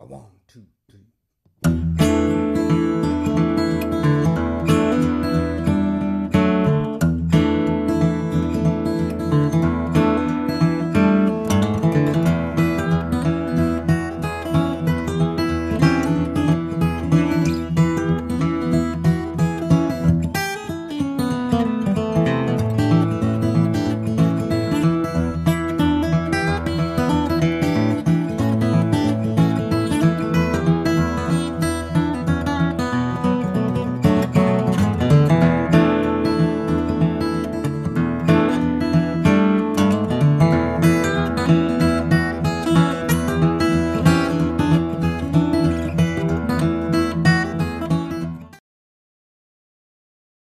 A one, two, three.